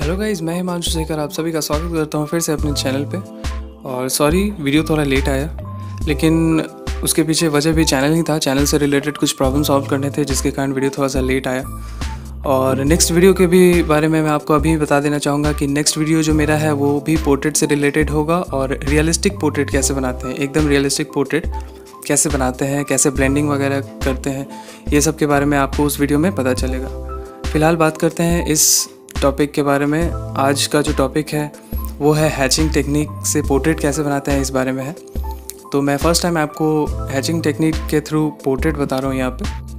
Hello guys मैं हिमांशु शेखर, आप सभी का स्वागत करता हूँ फिर से अपने चैनल पे। और सॉरी वीडियो थोड़ा लेट आया, लेकिन उसके पीछे वजह भी चैनल ही था। चैनल से रिलेटेड कुछ प्रॉब्लम सॉल्व करने थे, जिसके कारण वीडियो थोड़ा सा लेट आया। और नेक्स्ट वीडियो के भी बारे में मैं आपको अभी बता देना चाहूँगा कि नेक्स्ट वीडियो जो मेरा है, वो भी पोर्ट्रेट से रिलेटेड होगा। और रियलिस्टिक पोर्ट्रेट कैसे बनाते हैं? एकदम रियलिस्टिक पोर्ट्रेट कैसे बनाते हैं? कैसे ब्लेंडिंग वगैरह करते हैं? ये सब के बारे में आपको उस वीडियो में पता चलेगा। फ़िलहाल बात करते हैं इस टॉपिक के बारे में आज का जो टॉपिक है, वो है हैचिंग टेक्निक से पोर्ट्रेट कैसे बनाते हैं इस बारे में है। तो मैं फ़र्स्ट टाइम आपको हैचिंग टेक्निक के थ्रू पोर्ट्रेट बता रहा हूँ यहाँ पे।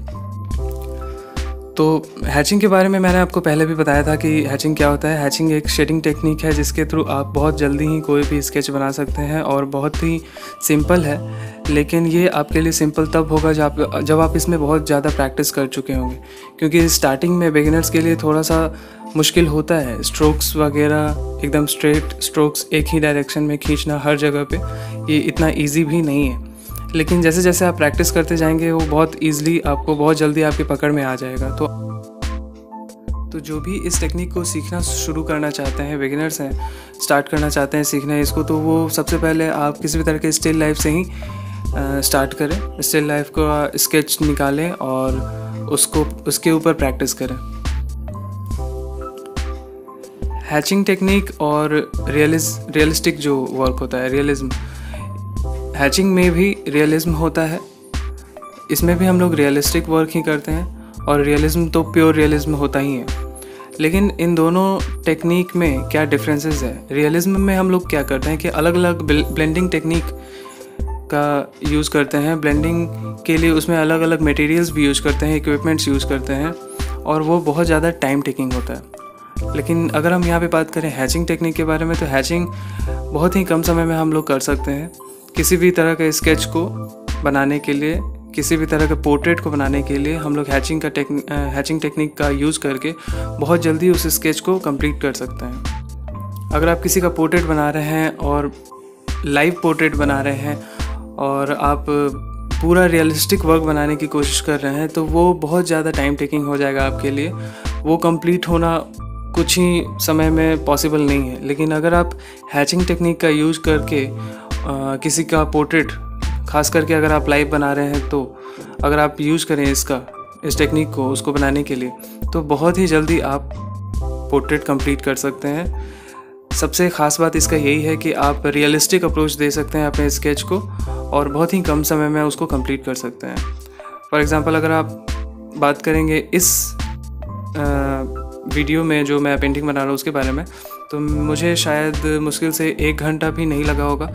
तो हैचिंग के बारे में मैंने आपको पहले भी बताया था कि हैचिंग क्या होता है। हैचिंग एक शेडिंग टेक्निक है जिसके थ्रू आप बहुत जल्दी ही कोई भी स्केच बना सकते हैं और बहुत ही सिंपल है। लेकिन ये आपके लिए सिंपल तब होगा जब आप जब आप इसमें बहुत ज़्यादा प्रैक्टिस कर चुके होंगे। क्योंकि स्टार्टिंग में बिगिनर्स के लिए थोड़ा सा मुश्किल होता है। स्ट्रोक्स वगैरह एकदम स्ट्रेट स्ट्रोक्स एक ही डायरेक्शन में खींचना हर जगह पे, ये इतना इजी भी नहीं है। लेकिन जैसे जैसे आप प्रैक्टिस करते जाएँगे, वो बहुत ईजिली आपको बहुत जल्दी आपकी पकड़ में आ जाएगा। तो तो जो भी इस टेक्निक को सीखना शुरू करना चाहते हैं बिगिनर्स हैं स्टार्ट करना चाहते हैं सीखना है इसको तो वो सबसे पहले आप किसी भी तरह के स्टिल लाइफ से ही स्टार्ट करें। स्टिल लाइफ को स्केच निकालें और उसको, उसके ऊपर प्रैक्टिस करें। हैचिंग टेक्निक और रियलिस रियलिस्टिक जो वर्क होता है रियलिज्म हैचिंग में भी रियलिज्म होता है। इसमें भी हम लोग रियलिस्टिक वर्क ही करते हैं और रियलिज्म तो प्योर रियलिज्म होता ही है। लेकिन इन दोनों टेक्निक में क्या डिफरेंसेस है? रियलिज्म में हम लोग क्या करते हैं कि अलग अलग ब्लेंडिंग टेक्निक का यूज़ करते हैं। ब्लेंडिंग के लिए उसमें अलग अलग मटेरियल्स भी यूज़ करते हैं इक्विपमेंट्स यूज़ करते हैं और वो बहुत ज़्यादा टाइम टेकिंग होता है। लेकिन अगर हम यहाँ पे बात करें हैचिंग टेक्निक के बारे में तो हैचिंग बहुत ही कम समय में हम लोग कर सकते हैं। किसी भी तरह के स्केच को बनाने के लिए, किसी भी तरह के पोर्ट्रेट को बनाने के लिए हम लोग हैचिंग का टेक्निक हैचिंग टेक्निक का यूज़ करके बहुत जल्दी उस स्केच को कंप्लीट कर सकते हैं। अगर आप किसी का पोर्ट्रेट बना रहे हैं और लाइव पोर्ट्रेट बना रहे हैं और आप पूरा रियलिस्टिक वर्क बनाने की कोशिश कर रहे हैं तो वो बहुत ज़्यादा टाइम टेकिंग हो जाएगा आपके लिए। वो कंप्लीट होना कुछ ही समय में पॉसिबल नहीं है। लेकिन अगर आप हैचिंग टेक्निक का यूज़ करके किसी का पोर्ट्रेट खास करके अगर आप लाइव बना रहे हैं तो अगर आप यूज़ करें इसका इस टेक्निक को उसको बनाने के लिए तो बहुत ही जल्दी आप पोर्ट्रेट कंप्लीट कर सकते हैं। सबसे ख़ास बात इसका यही है कि आप रियलिस्टिक अप्रोच दे सकते हैं अपने स्केच को और बहुत ही कम समय में उसको कंप्लीट कर सकते हैं। फॉर एग्ज़ाम्पल अगर आप बात करेंगे इस आ, वीडियो में जो मैं पेंटिंग बना रहा हूँ उसके बारे में तो मुझे शायद मुश्किल से एक घंटा भी नहीं लगा होगा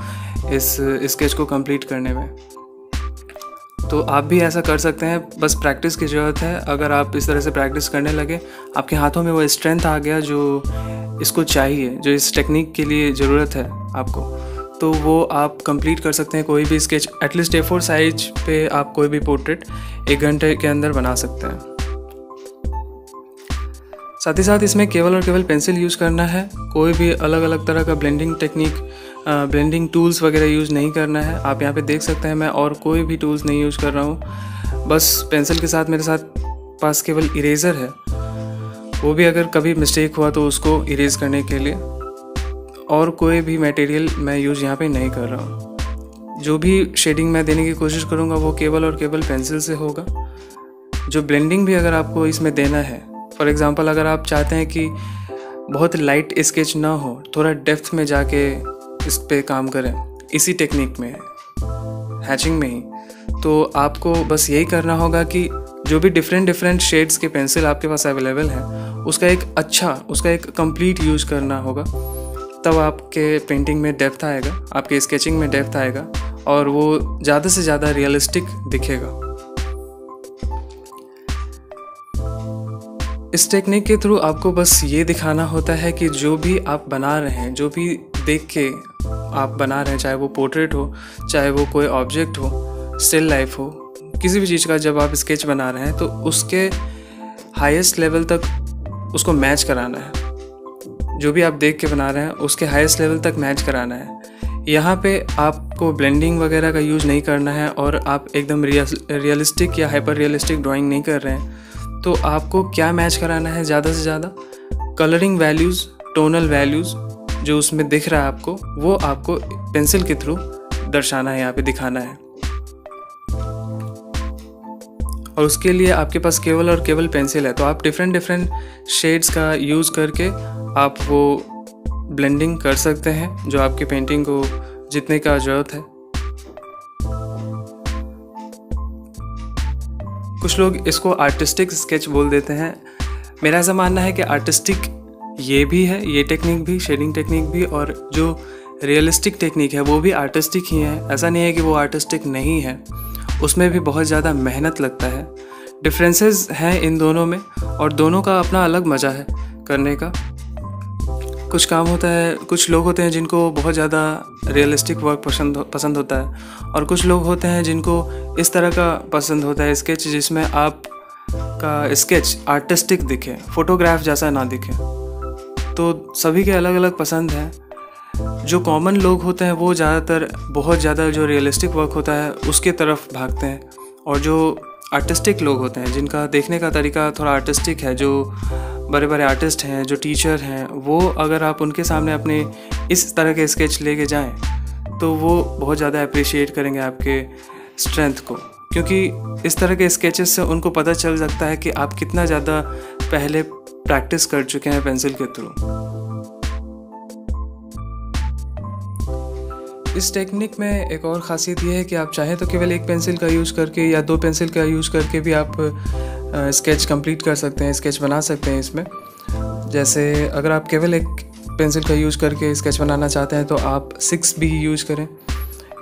इस स्केच को कंप्लीट करने में। तो आप भी ऐसा कर सकते हैं, बस प्रैक्टिस की ज़रूरत है। अगर आप इस तरह से प्रैक्टिस करने लगे, आपके हाथों में वो स्ट्रेंथ आ गया जो इसको चाहिए, जो इस टेक्निक के लिए ज़रूरत है आपको तो वो आप कंप्लीट कर सकते हैं कोई भी sketch at least A four size पे आप कोई भी पोर्ट्रेट एक घंटे के अंदर बना सकते हैं। साथ ही साथ इसमें केवल और केवल पेंसिल यूज़ करना है। कोई भी अलग अलग तरह का ब्लेंडिंग टेक्निक ब्लेंडिंग टूल्स वगैरह यूज़ नहीं करना है। आप यहाँ पे देख सकते हैं, मैं और कोई भी टूल्स नहीं यूज़ कर रहा हूँ। बस पेंसिल के साथ मेरे साथ पास केवल इरेज़र है। वो भी अगर कभी मिस्टेक हुआ तो उसको इरेज करने के लिए। और कोई भी मटेरियल मैं यूज़ यहाँ पे नहीं कर रहा हूँ। जो भी शेडिंग मैं देने की कोशिश करूँगा, वो केवल और केवल पेंसिल से होगा। जो ब्लेंडिंग भी अगर आपको इसमें देना है फॉर एग्ज़ाम्पल अगर आप चाहते हैं कि बहुत लाइट स्केच ना हो, थोड़ा डेप्थ में जाके इस पर काम करें, इसी टेक्निक में हैचिंग में ही तो आपको बस यही करना होगा कि जो भी डिफरेंट डिफरेंट शेड्स के पेंसिल आपके पास अवेलेबल हैं, उसका एक अच्छा उसका एक कंप्लीट यूज़ करना होगा। तब आपके पेंटिंग में डेप्थ आएगा, आपके स्केचिंग में डेप्थ आएगा, और वो ज़्यादा से ज़्यादा रियलिस्टिक दिखेगा। इस टेक्निक के थ्रू आपको बस ये दिखाना होता है कि जो भी आप बना रहे हैं, जो भी देख के आप बना रहे हैं, चाहे वो पोर्ट्रेट हो, चाहे वो कोई ऑब्जेक्ट हो स्टिल लाइफ हो, किसी भी चीज़ का जब आप स्केच बना रहे हैं तो उसके हाईएस्ट लेवल तक उसको मैच कराना है। जो भी आप देख के बना रहे हैं, उसके हाईएस्ट लेवल तक मैच कराना है। यहाँ पे आपको ब्लेंडिंग वगैरह का यूज़ नहीं करना है और आप एकदम रियलिस्टिक या हाइपर रियलिस्टिक ड्राइंग नहीं कर रहे हैं। तो आपको क्या मैच कराना है ज़्यादा से ज़्यादा? कलरिंग वैल्यूज़ टोनल वैल्यूज़ जो उसमें दिख रहा है आपको, वो आपको पेंसिल के थ्रू दर्शाना है, यहाँ पे दिखाना है। और उसके लिए आपके पास केवल और केवल पेंसिल है तो आप डिफरेंट डिफरेंट शेड्स का यूज़ करके आप वो ब्लेंडिंग कर सकते हैं, जो आपके पेंटिंग को जितने का ज़रूरत है। कुछ लोग इसको आर्टिस्टिक स्केच बोल देते हैं। मेरा ऐसा मानना है कि आर्टिस्टिक ये भी है, ये टेक्निक भी शेडिंग टेक्निक भी, और जो रियलिस्टिक टेक्निक है, वो भी आर्टिस्टिक ही है। ऐसा नहीं है कि वो आर्टिस्टिक नहीं है। उसमें भी बहुत ज़्यादा मेहनत लगता है। डिफरेंसेस हैं इन दोनों में, और दोनों का अपना अलग मज़ा है करने का। कुछ काम होता है, कुछ लोग होते हैं जिनको बहुत ज़्यादा रियलिस्टिक वर्क पसंद पसंद होता है और कुछ लोग होते हैं जिनको इस तरह का पसंद होता है स्केच जिसमें आप का स्केच आर्टिस्टिक दिखे फोटोग्राफ जैसा ना दिखे। तो सभी के अलग अलग पसंद हैं। जो कॉमन लोग होते हैं वो ज़्यादातर, बहुत ज़्यादा जो रियलिस्टिक वर्क होता है उसके तरफ़ भागते हैं और जो आर्टिस्टिक लोग होते हैं, जिनका देखने का तरीका थोड़ा आर्टिस्टिक है, जो बड़े बड़े आर्टिस्ट हैं, जो टीचर हैं, वो अगर आप उनके सामने अपने इस तरह के स्केच लेके जाएँ तो वो बहुत ज़्यादा अप्रिशिएट करेंगे आपके स्ट्रेंथ को। क्योंकि इस तरह के स्केचेस से उनको पता चल सकता है कि आप कितना ज़्यादा पहले प्रैक्टिस कर चुके हैं पेंसिल के थ्रू इस टेक्निक में एक और ख़ासियत यह है कि आप चाहें तो केवल एक पेंसिल का यूज़ करके या दो पेंसिल का यूज़ करके भी आप स्केच कंप्लीट कर सकते हैं स्केच बना सकते हैं इसमें। जैसे अगर आप केवल एक पेंसिल का यूज़ करके स्केच बनाना चाहते हैं तो आप सिक्स बी यूज़ करें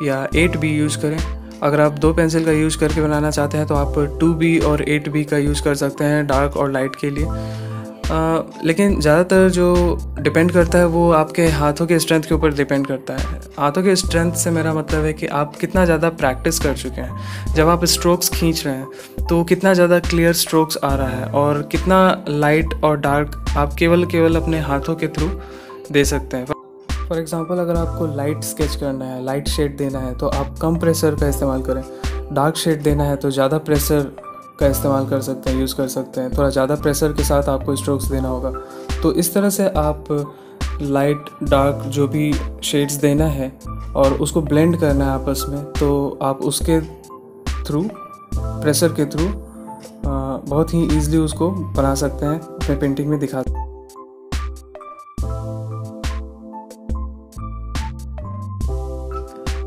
या एट बी यूज़ करें। अगर आप दो पेंसिल का यूज़ करके बनाना चाहते हैं तो आप टू बी और एट बी का यूज़ कर सकते हैं डार्क और लाइट के लिए। आ, लेकिन ज़्यादातर जो डिपेंड करता है वो आपके हाथों के स्ट्रेंथ के ऊपर डिपेंड करता है। हाथों के स्ट्रेंथ से मेरा मतलब है कि आप कितना ज़्यादा प्रैक्टिस कर चुके हैं। जब आप स्ट्रोक्स खींच रहे हैं तो कितना ज़्यादा क्लियर स्ट्रोक्स आ रहा है और कितना लाइट और डार्क आप केवल केवल अपने हाथों के थ्रू दे सकते हैं। फॉर एग्ज़ाम्पल अगर आपको लाइट स्केच करना है लाइट शेड देना है तो आप कम प्रेशर का इस्तेमाल करें। डार्क शेड देना है तो ज़्यादा प्रेशर का इस्तेमाल कर सकते हैं यूज़ कर सकते हैं। थोड़ा ज़्यादा प्रेशर के साथ आपको स्ट्रोक्स देना होगा। तो इस तरह से आप लाइट डार्क जो भी शेड्स देना है और उसको ब्लेंड करना है आपस में तो आप उसके थ्रू प्रेशर के थ्रू बहुत ही ईजिली उसको बना सकते हैं, अपने पेंटिंग में दिखा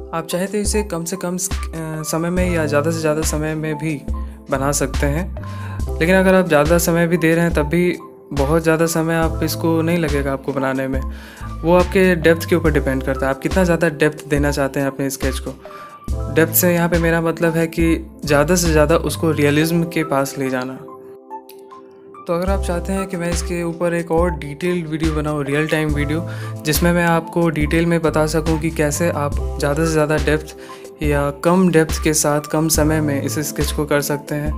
आप चाहे तो इसे कम से कम समय में या ज़्यादा से ज़्यादा समय में भी बना सकते हैं। लेकिन अगर आप ज़्यादा समय भी दे रहे हैं, तब भी बहुत ज़्यादा समय आप इसको नहीं लगेगा आपको बनाने में। वो आपके डेप्थ के ऊपर डिपेंड करता है। आप कितना ज़्यादा डेप्थ देना चाहते हैं अपने स्केच को? डेप्थ से यहाँ पे मेरा मतलब है कि ज़्यादा से ज़्यादा उसको रियलिज्म के पास ले जाना। तो अगर आप चाहते हैं कि मैं इसके ऊपर एक और डिटेल्ड वीडियो बनाऊँ, रियल टाइम वीडियो, जिसमें मैं आपको डिटेल में बता सकूँ कि कैसे आप ज़्यादा से ज़्यादा डेप्थ या कम डेप्थ के साथ कम समय में इस स्केच को कर सकते हैं।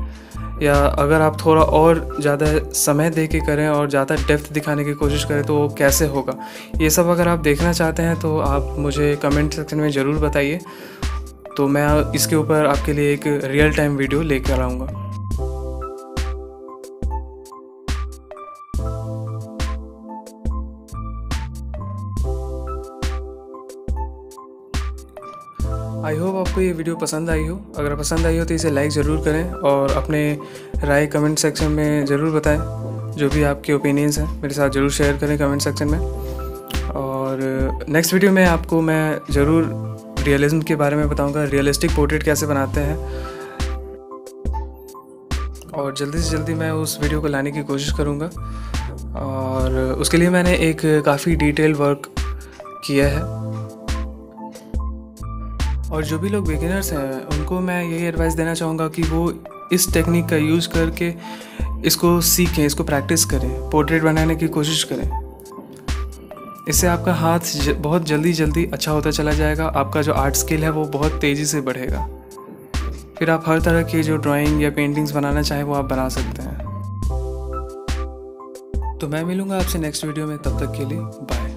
या अगर आप थोड़ा और ज़्यादा समय दे के करें और ज़्यादा डेप्थ दिखाने की कोशिश करें तो वो कैसे होगा? ये सब अगर आप देखना चाहते हैं तो आप मुझे कमेंट सेक्शन में ज़रूर बताइए। तो मैं इसके ऊपर आपके लिए एक रियल टाइम वीडियो लेकर आऊँगा। आई होप आपको ये वीडियो पसंद आई हो। अगर पसंद आई हो तो इसे लाइक ज़रूर करें और अपने राय कमेंट सेक्शन में ज़रूर बताएँ, जो भी आपके ओपिनियंस हैं। मेरे साथ ज़रूर शेयर करें कमेंट सेक्शन में। और नेक्स्ट वीडियो में आपको मैं ज़रूर रियलिज्म के बारे में बताऊँगा रियलिस्टिक पोर्ट्रेट कैसे बनाते हैं। और जल्दी से जल्दी मैं उस वीडियो को लाने की कोशिश करूँगा। और उसके लिए मैंने एक काफ़ी डिटेल वर्क किया है। और जो भी लोग बिगिनर्स हैं उनको मैं यही एडवाइस देना चाहूँगा कि वो इस टेक्निक का यूज़ करके इसको सीखें इसको प्रैक्टिस करें पोर्ट्रेट बनाने की कोशिश करें। इससे आपका हाथ ज, बहुत जल्दी जल्दी अच्छा होता चला जाएगा आपका जो आर्ट स्किल है वो बहुत तेज़ी से बढ़ेगा। फिर आप हर तरह की जो ड्राइंग या पेंटिंग्स बनाना चाहें वो आप बना सकते हैं। तो मैं मिलूँगा आपसे नेक्स्ट वीडियो में तब तक के लिए बाय